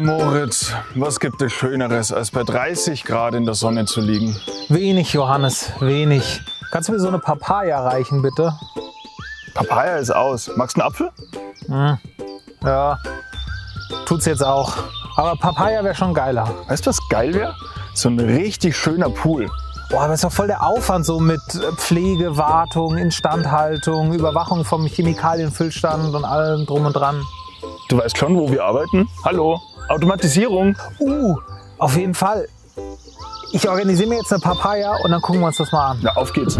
Moritz, was gibt es Schöneres, als bei 30 Grad in der Sonne zu liegen? Wenig, Johannes, wenig. Kannst du mir so eine Papaya reichen, bitte? Papaya ist aus. Magst du einen Apfel? Hm. Ja, tut's jetzt auch. Aber Papaya wäre schon geiler. Weißt du, was geil wäre? So ein richtig schöner Pool. Boah, aber ist doch voll der Aufwand so mit Pflege, Wartung, Instandhaltung, Überwachung vom Chemikalienfüllstand und allem drum und dran. Du weißt schon, wo wir arbeiten? Hallo? Automatisierung? Uh, auf jeden Fall. Ich organisiere mir jetzt eine Papaya und dann gucken wir uns das mal an. Na, auf geht's.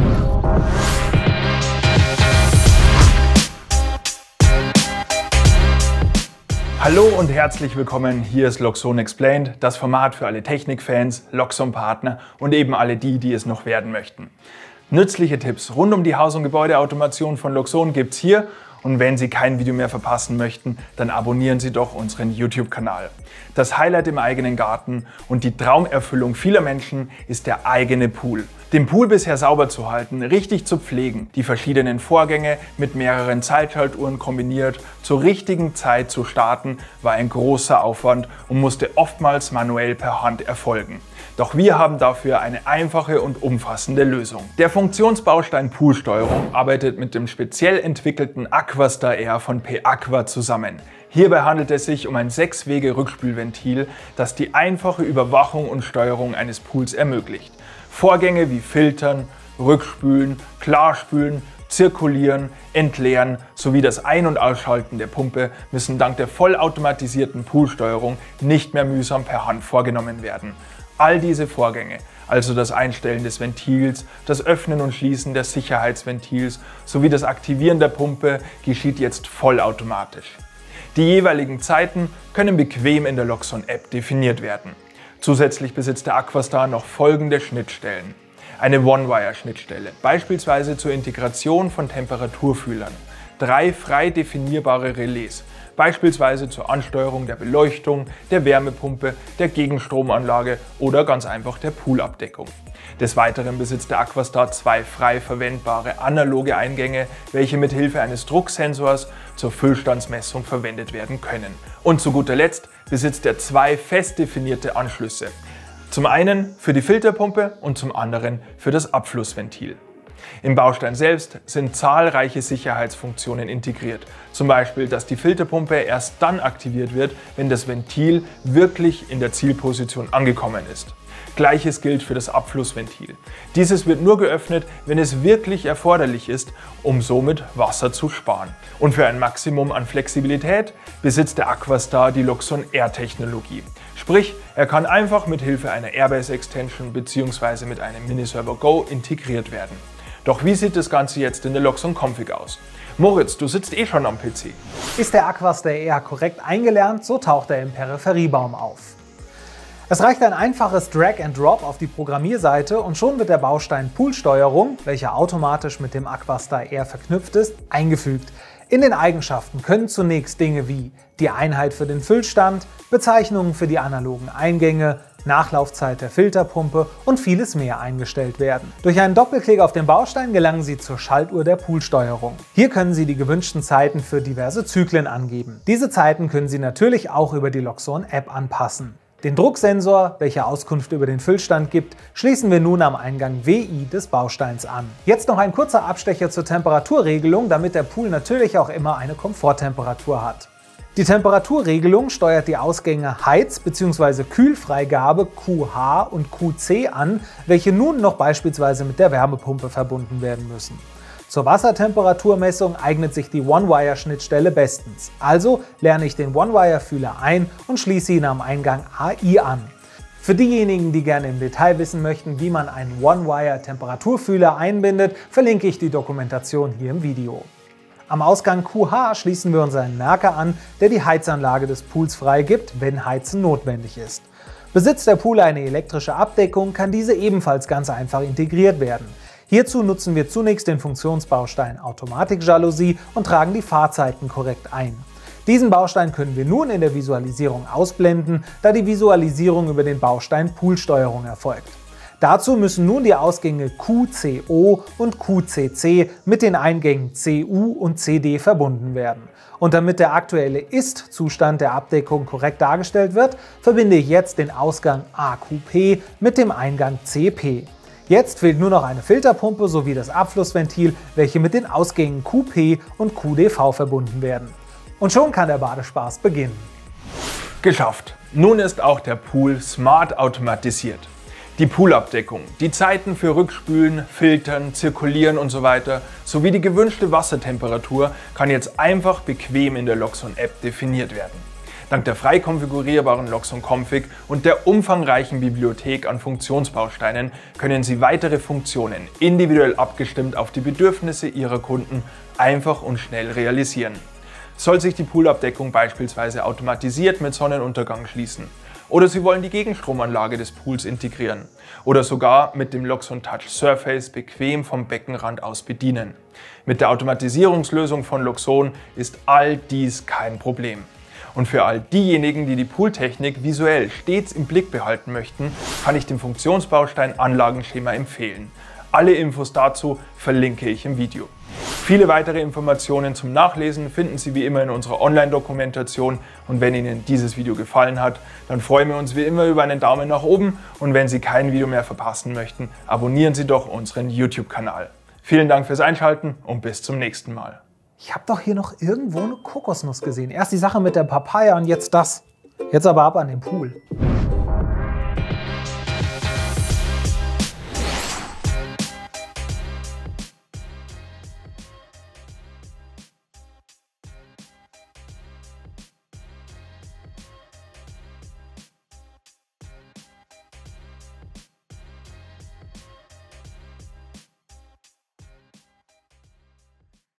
Hallo und herzlich willkommen. Hier ist Loxon Explained, das Format für alle Technikfans, Loxon-Partner und eben alle die, die es noch werden möchten. Nützliche Tipps rund um die Haus- und Gebäudeautomation von Loxon gibt's hier und wenn Sie kein Video mehr verpassen möchten, dann abonnieren Sie doch unseren YouTube-Kanal. Das Highlight im eigenen Garten und die Traumerfüllung vieler Menschen ist der eigene Pool. Den Pool bisher sauber zu halten, richtig zu pflegen, die verschiedenen Vorgänge mit mehreren Zeitschaltuhren kombiniert zur richtigen Zeit zu starten, war ein großer Aufwand und musste oftmals manuell per Hand erfolgen. Doch wir haben dafür eine einfache und umfassende Lösung. Der Funktionsbaustein Poolsteuerung arbeitet mit dem speziell entwickelten Aquastar Air von P-Aqua zusammen. Hierbei handelt es sich um ein Sechswege-Rückspülventil, das die einfache Überwachung und Steuerung eines Pools ermöglicht. Vorgänge wie Filtern, Rückspülen, Klarspülen, Zirkulieren, Entleeren sowie das Ein- und Ausschalten der Pumpe müssen dank der vollautomatisierten Poolsteuerung nicht mehr mühsam per Hand vorgenommen werden. All diese Vorgänge, also das Einstellen des Ventils, das Öffnen und Schließen des Sicherheitsventils sowie das Aktivieren der Pumpe, geschieht jetzt vollautomatisch. Die jeweiligen Zeiten können bequem in der Loxon-App definiert werden. Zusätzlich besitzt der Aquastar noch folgende Schnittstellen. Eine One-Wire-Schnittstelle, beispielsweise zur Integration von Temperaturfühlern. Drei frei definierbare Relais, beispielsweise zur Ansteuerung der Beleuchtung, der Wärmepumpe, der Gegenstromanlage oder ganz einfach der Poolabdeckung. Des Weiteren besitzt der Aquastar zwei frei verwendbare analoge Eingänge, welche mit Hilfe eines Drucksensors zur Füllstandsmessung verwendet werden können. Und zu guter Letzt besitzt er zwei fest definierte Anschlüsse. Zum einen für die Filterpumpe und zum anderen für das Abflussventil. Im Baustein selbst sind zahlreiche Sicherheitsfunktionen integriert. Zum Beispiel, dass die Filterpumpe erst dann aktiviert wird, wenn das Ventil wirklich in der Zielposition angekommen ist. Gleiches gilt für das Abflussventil. Dieses wird nur geöffnet, wenn es wirklich erforderlich ist, um somit Wasser zu sparen. Und für ein Maximum an Flexibilität besitzt der Aquastar die Luxon Air Technologie. Sprich, er kann einfach mit Hilfe einer Airbase Extension bzw. mit einem Miniserver Go integriert werden. Doch wie sieht das Ganze jetzt in der Loxon Config aus? Moritz, du sitzt eh schon am PC. Ist der Aquastar eher korrekt eingelernt, so taucht er im Peripheriebaum auf. Es reicht ein einfaches Drag and Drop auf die Programmierseite und schon wird der Baustein Poolsteuerung, welcher automatisch mit dem Aquastar Air verknüpft ist, eingefügt. In den Eigenschaften können zunächst Dinge wie die Einheit für den Füllstand, Bezeichnungen für die analogen Eingänge, Nachlaufzeit der Filterpumpe und vieles mehr eingestellt werden. Durch einen Doppelklick auf den Baustein gelangen Sie zur Schaltuhr der Poolsteuerung. Hier können Sie die gewünschten Zeiten für diverse Zyklen angeben. Diese Zeiten können Sie natürlich auch über die Loxon App anpassen. Den Drucksensor, welcher Auskunft über den Füllstand gibt, schließen wir nun am Eingang WI des Bausteins an. Jetzt noch ein kurzer Abstecher zur Temperaturregelung, damit der Pool natürlich auch immer eine Komforttemperatur hat. Die Temperaturregelung steuert die Ausgänge Heiz- bzw. Kühlfreigabe QH und QC an, welche nun noch beispielsweise mit der Wärmepumpe verbunden werden müssen. Zur Wassertemperaturmessung eignet sich die One-Wire-Schnittstelle bestens. Also lerne ich den One-Wire-Fühler ein und schließe ihn am Eingang AI an. Für diejenigen, die gerne im Detail wissen möchten, wie man einen One-Wire-Temperaturfühler einbindet, verlinke ich die Dokumentation hier im Video. Am Ausgang QH schließen wir unseren Merker an, der die Heizanlage des Pools freigibt, wenn Heizen notwendig ist. Besitzt der Pool eine elektrische Abdeckung, kann diese ebenfalls ganz einfach integriert werden. Hierzu nutzen wir zunächst den Funktionsbaustein Automatikjalousie und tragen die Fahrzeiten korrekt ein. Diesen Baustein können wir nun in der Visualisierung ausblenden, da die Visualisierung über den Baustein Poolsteuerung erfolgt. Dazu müssen nun die Ausgänge QCO und QCC mit den Eingängen CU und CD verbunden werden. Und damit der aktuelle Ist-Zustand der Abdeckung korrekt dargestellt wird, verbinde ich jetzt den Ausgang AQP mit dem Eingang CP. Jetzt fehlt nur noch eine Filterpumpe sowie das Abflussventil, welche mit den Ausgängen QP und QDV verbunden werden. Und schon kann der Badespaß beginnen. Geschafft! Nun ist auch der Pool smart automatisiert. Die Poolabdeckung, die Zeiten für Rückspülen, Filtern, Zirkulieren und so weiter sowie die gewünschte Wassertemperatur kann jetzt einfach bequem in der Loxon App definiert werden. Dank der frei konfigurierbaren Loxon Config und der umfangreichen Bibliothek an Funktionsbausteinen können Sie weitere Funktionen individuell abgestimmt auf die Bedürfnisse Ihrer Kunden einfach und schnell realisieren. Soll sich die Poolabdeckung beispielsweise automatisiert mit Sonnenuntergang schließen? Oder Sie wollen die Gegenstromanlage des Pools integrieren oder sogar mit dem Loxon Touch Surface bequem vom Beckenrand aus bedienen. Mit der Automatisierungslösung von Loxon ist all dies kein Problem. Und für all diejenigen, die die Pooltechnik visuell stets im Blick behalten möchten, kann ich den Funktionsbaustein Anlagenschema empfehlen. Alle Infos dazu verlinke ich im Video. Viele weitere Informationen zum Nachlesen finden Sie wie immer in unserer Online-Dokumentation und wenn Ihnen dieses Video gefallen hat, dann freuen wir uns wie immer über einen Daumen nach oben und wenn Sie kein Video mehr verpassen möchten, abonnieren Sie doch unseren YouTube-Kanal. Vielen Dank fürs Einschalten und bis zum nächsten Mal. Ich habe doch hier noch irgendwo eine Kokosnuss gesehen. Erst die Sache mit der Papaya und jetzt das. Jetzt aber ab an den Pool.